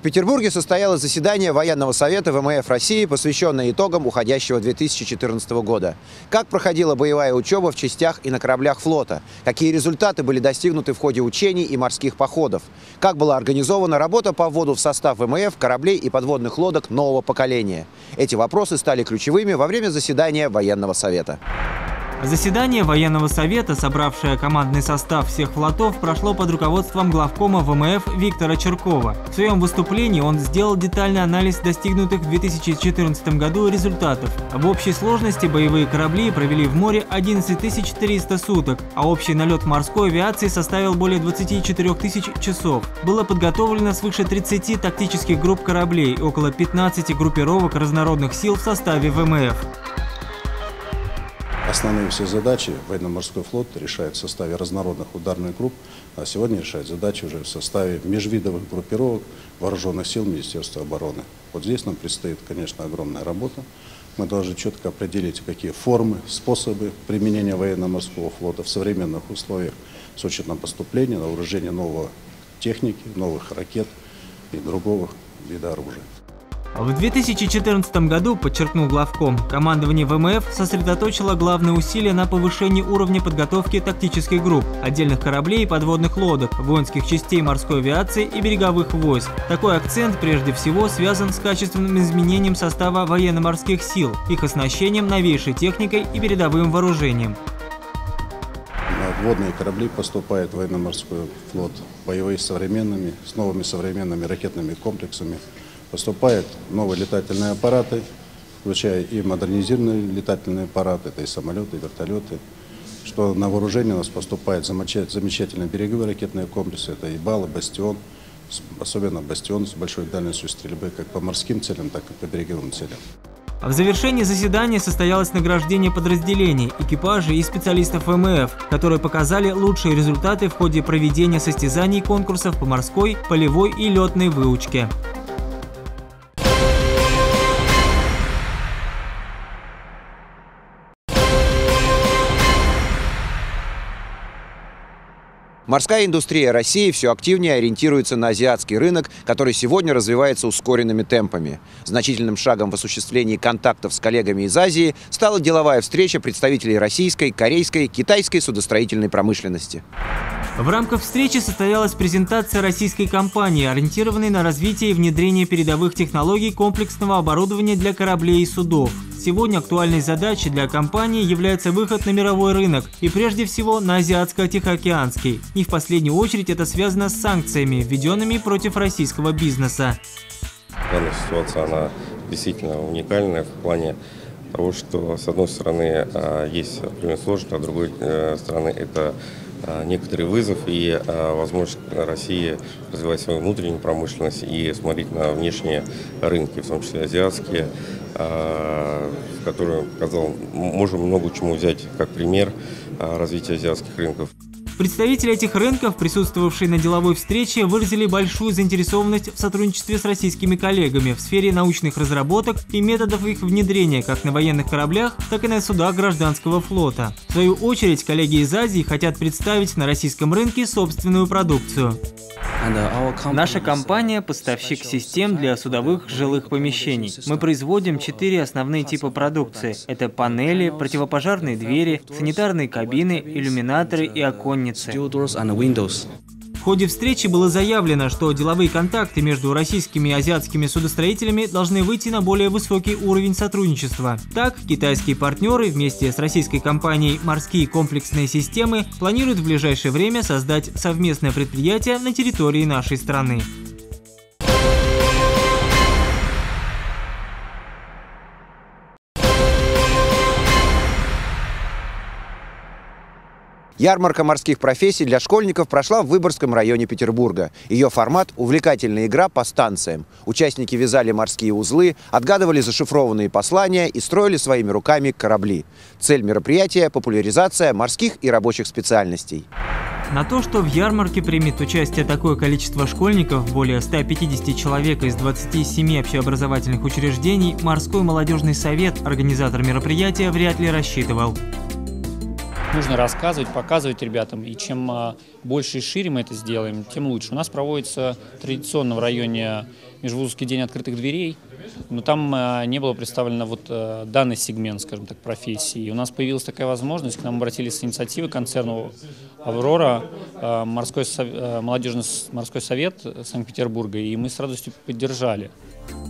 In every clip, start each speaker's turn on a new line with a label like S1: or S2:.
S1: В Петербурге состоялось заседание Военного совета ВМФ России, посвященное итогам уходящего 2014 года. Как проходила боевая учеба в частях и на кораблях флота? Какие результаты были достигнуты в ходе учений и морских походов? Как была организована работа по вводу в состав ВМФ кораблей и подводных лодок нового поколения? Эти вопросы стали ключевыми во время заседания Военного совета.
S2: Заседание военного совета, собравшее командный состав всех флотов, прошло под руководством главкома ВМФ Виктора Черкова. В своем выступлении он сделал детальный анализ достигнутых в 2014 году результатов. В общей сложности боевые корабли провели в море 11 300 суток, а общий налет морской авиации составил более 24 тысяч часов. Было подготовлено свыше 30 тактических групп кораблей, около 15 группировок разнородных сил в составе ВМФ.
S3: Основные все задачи военно-морской флот решает в составе разнородных ударных групп, а сегодня решает задачи уже в составе межвидовых группировок вооруженных сил Министерства обороны. Вот здесь нам предстоит, конечно, огромная работа. Мы должны четко определить, какие формы, способы применения военно-морского флота в современных условиях с учетом поступления на вооружение новой техники, новых ракет и другого вида оружия.
S2: В 2014 году, подчеркнул главком, командование ВМФ сосредоточило главные усилия на повышении уровня подготовки тактических групп, отдельных кораблей и подводных лодок, воинских частей морской авиации и береговых войск. Такой акцент прежде всего связан с качественным изменением состава военно-морских сил, их оснащением новейшей техникой и передовым вооружением.
S3: Водные корабли поступают в военно-морской флот, боевые современными, с новыми современными ракетными комплексами, Поступают новые летательные аппараты, включая и модернизированные летательные аппараты, это и самолеты, и вертолеты. Что на вооружение у нас поступают замечательные береговые ракетные комплексы, это и Бал, и Бастион, особенно Бастион с большой дальностью стрельбы как по морским целям, так и по береговым целям.
S2: В завершении заседания состоялось награждение подразделений, экипажей и специалистов ВМФ, которые показали лучшие результаты в ходе проведения состязаний конкурсов по морской, полевой и летной выучке.
S1: Морская индустрия России все активнее ориентируется на азиатский рынок, который сегодня развивается ускоренными темпами. Значительным шагом в осуществлении контактов с коллегами из Азии стала деловая встреча представителей российской, корейской, китайской судостроительной промышленности.
S2: В рамках встречи состоялась презентация российской компании, ориентированной на развитие и внедрение передовых технологий комплексного оборудования для кораблей и судов. Сегодня актуальной задачей для компании является выход на мировой рынок и прежде всего на Азиатско-Тихоокеанский. И в последнюю очередь это связано с санкциями, введенными против российского бизнеса.
S4: Данная ситуация, она действительно уникальная в плане того, что с одной стороны а, есть определенные сложности, а с другой э, стороны это некоторый вызов и а, возможность России развивать свою внутреннюю промышленность и смотреть на внешние рынки, в том числе азиатские, в которые, сказал, можем много чему взять как пример развития азиатских рынков.
S2: Представители этих рынков, присутствовавшие на деловой встрече, выразили большую заинтересованность в сотрудничестве с российскими коллегами в сфере научных разработок и методов их внедрения как на военных кораблях, так и на судах гражданского флота. В свою очередь, коллеги из Азии хотят представить на российском рынке собственную продукцию.
S5: Наша компания – поставщик систем для судовых жилых помещений. Мы производим четыре основные типа продукции. Это панели, противопожарные двери, санитарные кабины, иллюминаторы и оконницы.
S2: В ходе встречи было заявлено, что деловые контакты между российскими и азиатскими судостроителями должны выйти на более высокий уровень сотрудничества. Так, китайские партнеры вместе с российской компанией «Морские комплексные системы» планируют в ближайшее время создать совместное предприятие на территории нашей страны.
S1: Ярмарка морских профессий для школьников прошла в Выборгском районе Петербурга. Ее формат – увлекательная игра по станциям. Участники вязали морские узлы, отгадывали зашифрованные послания и строили своими руками корабли. Цель мероприятия – популяризация морских и рабочих специальностей.
S2: На то, что в ярмарке примет участие такое количество школьников, более 150 человек из 27 общеобразовательных учреждений, Морской молодежный совет, организатор мероприятия, вряд ли рассчитывал.
S6: Нужно рассказывать, показывать ребятам. И чем а, больше и шире мы это сделаем, тем лучше. У нас проводится традиционно в районе Межвузовский день открытых дверей, но там а, не было представлено вот а, данный сегмент, скажем так, профессии. И у нас появилась такая возможность, к нам обратились с инициативой концерну «Аврора», морской, молодежный морской совет Санкт-Петербурга, и мы с радостью поддержали.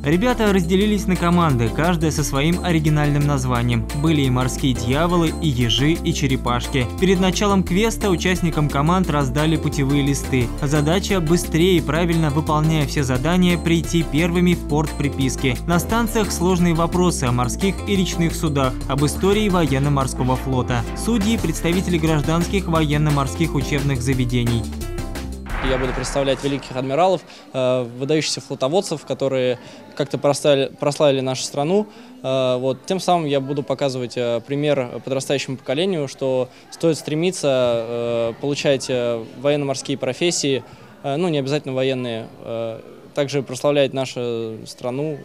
S2: Ребята разделились на команды, каждая со своим оригинальным названием. Были и морские дьяволы, и ежи, и черепашки. Перед началом квеста участникам команд раздали путевые листы. Задача – быстрее и правильно выполняя все задания, прийти первыми в порт приписки. На станциях сложные вопросы о морских и речных судах, об истории военно-морского флота. Судьи – представители гражданских военно-морских учебных заведений.
S7: Я буду представлять великих адмиралов, э, выдающихся флотоводцев, которые как-то прославили, нашу страну. Э, вот. Тем самым я буду показывать э, пример подрастающему поколению, что стоит стремиться получать военно-морские профессии, ну не обязательно военные, также прославлять нашу страну,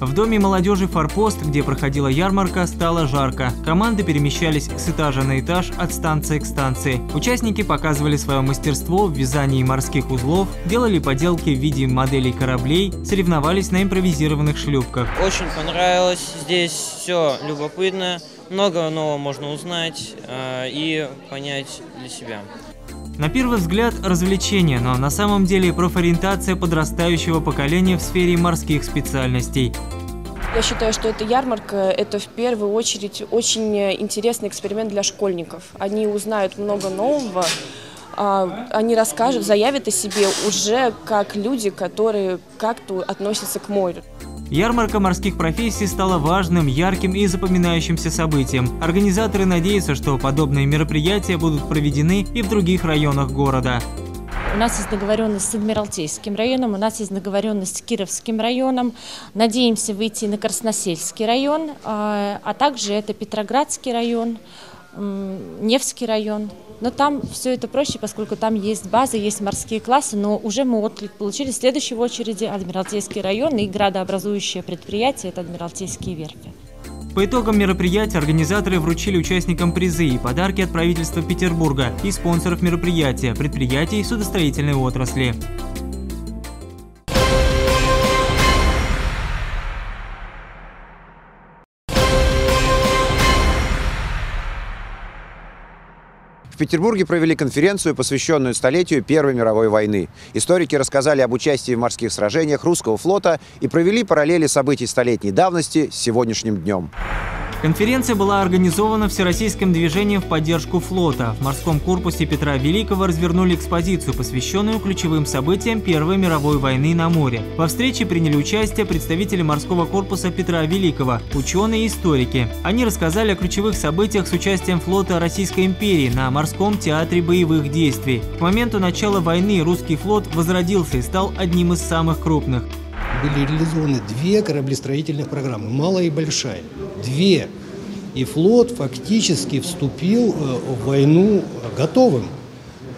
S2: в доме молодежи «Форпост», где проходила ярмарка, стало жарко. Команды перемещались с этажа на этаж от станции к станции. Участники показывали свое мастерство в вязании морских узлов, делали поделки в виде моделей кораблей, соревновались на импровизированных шлюпках.
S8: Очень понравилось. Здесь все любопытно, много нового можно узнать э, и понять для себя.
S2: На первый взгляд развлечение, но на самом деле профориентация подрастающего поколения в сфере морских специальностей.
S9: Я считаю, что эта ярмарка – это в первую очередь очень интересный эксперимент для школьников. Они узнают много нового, а, они расскажут, заявят о себе уже как люди, которые как-то относятся к морю.
S2: Ярмарка морских профессий стала важным, ярким и запоминающимся событием. Организаторы надеются, что подобные мероприятия будут проведены и в других районах города.
S10: У нас есть договоренность с Адмиралтейским районом, у нас есть договоренность с Кировским районом. Надеемся выйти на Красносельский район, а, а также это Петроградский район, Невский район. Но там все это проще, поскольку там есть базы, есть морские классы, но уже мы отклик получили. В следующей очереди Адмиралтейский район и градообразующее предприятие – это Адмиралтейские верфи.
S2: По итогам мероприятия организаторы вручили участникам призы и подарки от правительства Петербурга и спонсоров мероприятия, предприятий судостроительной отрасли.
S1: Петербурге провели конференцию, посвященную столетию Первой мировой войны. Историки рассказали об участии в морских сражениях русского флота и провели параллели событий столетней давности с сегодняшним днем.
S2: Конференция была организована Всероссийским движением в поддержку флота. В морском корпусе Петра Великого развернули экспозицию, посвященную ключевым событиям Первой мировой войны на море. Во встрече приняли участие представители морского корпуса Петра Великого, ученые и историки. Они рассказали о ключевых событиях с участием флота Российской империи на морском театре боевых действий. К моменту начала войны русский флот возродился и стал одним из самых крупных
S11: были реализованы две кораблестроительных программы, малая и большая. Две. И флот фактически вступил э, в войну готовым.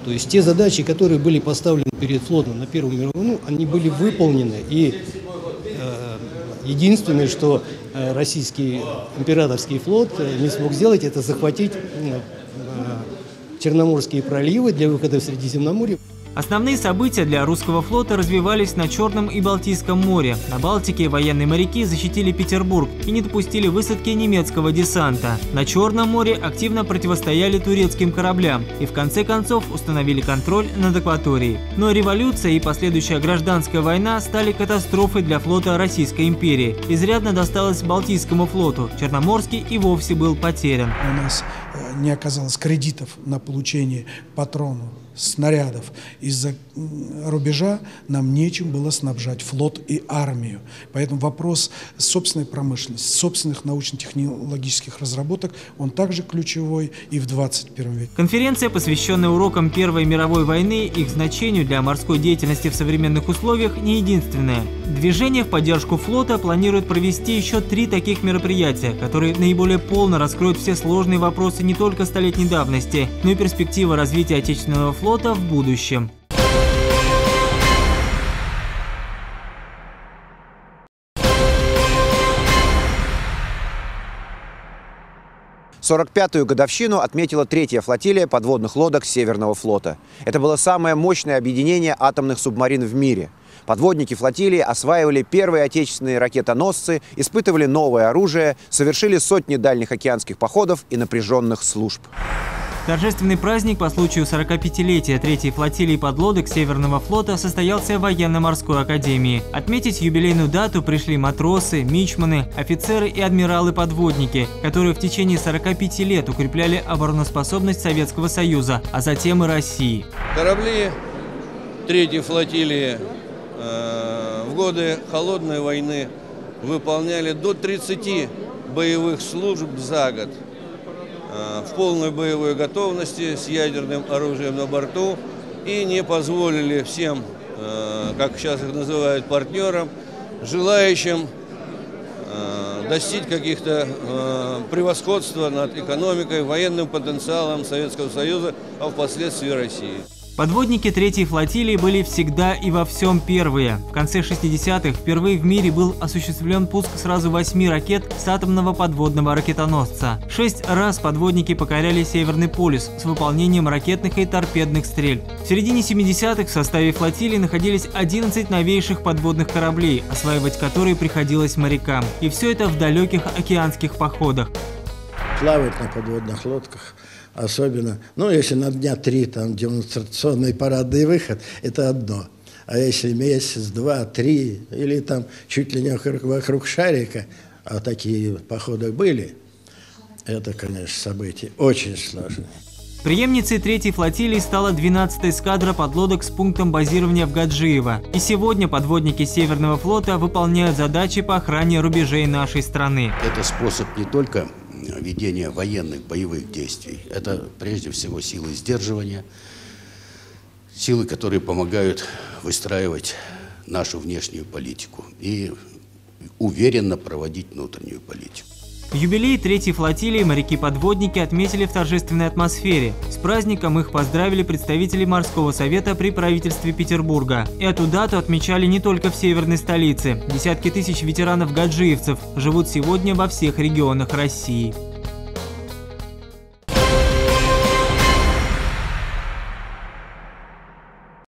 S11: То есть те задачи, которые были поставлены перед флотом на Первую мировую они были выполнены. И э, единственное, что э, российский императорский флот не смог сделать, это захватить Черноморские проливы для выхода в Средиземноморье.
S2: Основные события для русского флота развивались на Черном и Балтийском море. На Балтике военные моряки защитили Петербург и не допустили высадки немецкого десанта. На Черном море активно противостояли турецким кораблям и в конце концов установили контроль над акваторией. Но революция и последующая гражданская война стали катастрофой для флота Российской империи. Изрядно досталось Балтийскому флоту. Черноморский и вовсе был потерян.
S12: У нас э, не оказалось кредитов на получение патронов снарядов из-за рубежа нам нечем было снабжать флот и армию. Поэтому вопрос собственной промышленности, собственных научно-технологических разработок, он также ключевой и в 21 веке.
S2: Конференция, посвященная урокам Первой мировой войны, их значению для морской деятельности в современных условиях, не единственная. Движение в поддержку флота планирует провести еще три таких мероприятия, которые наиболее полно раскроют все сложные вопросы не только столетней давности, но и перспективы развития отечественного флота в будущем.
S1: 45-ю годовщину отметила третья флотилия подводных лодок Северного флота. Это было самое мощное объединение атомных субмарин в мире. Подводники флотилии осваивали первые отечественные ракетоносцы, испытывали новое оружие, совершили сотни дальних океанских походов и напряженных служб.
S2: Торжественный праздник по случаю 45-летия Третьей флотилии подлодок Северного флота состоялся в Военно-морской академии. Отметить юбилейную дату пришли матросы, мичманы, офицеры и адмиралы-подводники, которые в течение 45 лет укрепляли обороноспособность Советского Союза, а затем и России.
S13: Корабли Третьей флотилии э, в годы Холодной войны выполняли до 30 боевых служб за год. Э, в полной боевой готовности с ядерным оружием на борту и не позволили всем, э, как сейчас их называют, партнерам, желающим э, достичь каких-то превосходства над экономикой, военным потенциалом Советского Союза, а впоследствии России.
S2: Подводники третьей флотилии были всегда и во всем первые. В конце 60-х впервые в мире был осуществлен пуск сразу восьми ракет с атомного подводного ракетоносца. Шесть раз подводники покоряли Северный полюс с выполнением ракетных и торпедных стрель. В середине 70-х в составе флотилии находились 11 новейших подводных кораблей, осваивать которые приходилось морякам. И все это в далеких океанских походах.
S14: Плавать на подводных лодках – особенно, ну, если на дня три там демонстрационный парадный выход, это одно. А если месяц, два, три, или там чуть ли не вокруг, вокруг шарика, а такие походы были, это, конечно, событие очень сложное.
S2: Преемницей третьей флотилии стала 12-я эскадра подлодок с пунктом базирования в Гаджиево. И сегодня подводники Северного флота выполняют задачи по охране рубежей нашей страны.
S15: Это способ не только ведения военных боевых действий. Это прежде всего силы сдерживания, силы, которые помогают выстраивать нашу внешнюю политику и уверенно проводить внутреннюю политику.
S2: Юбилей третьей флотилии моряки-подводники отметили в торжественной атмосфере. С праздником их поздравили представители морского совета при правительстве Петербурга. Эту дату отмечали не только в северной столице. Десятки тысяч ветеранов-гаджиевцев живут сегодня во всех регионах России.